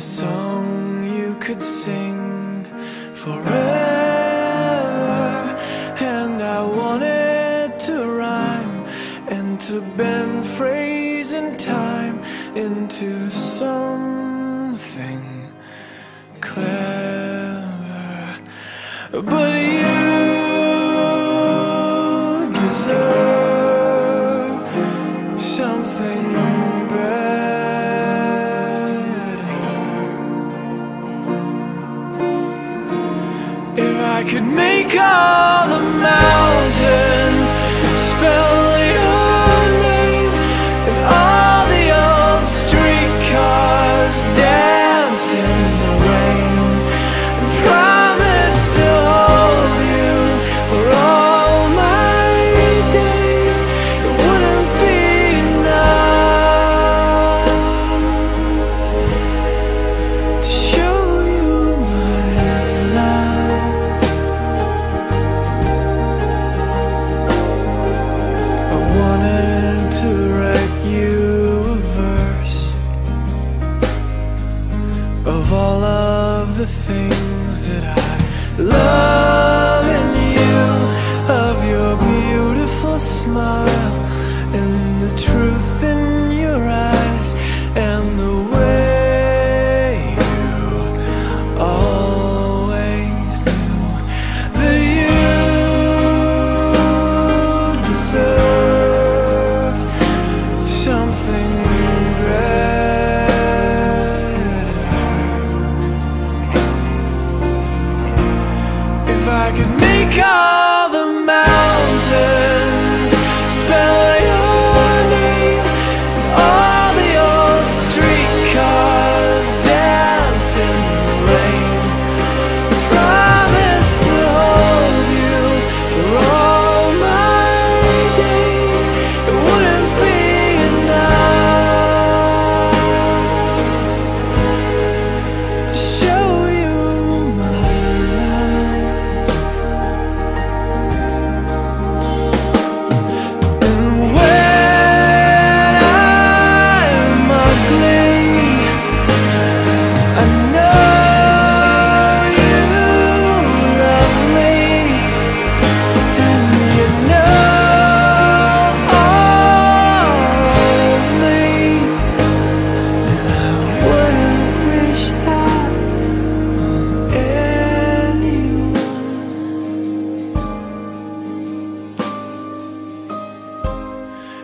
A song you could sing forever And I wanted to rhyme And to bend phrase and time Into something clever. But you deserve I could make all the magic. things that I go.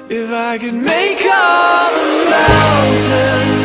If I could make all the mountains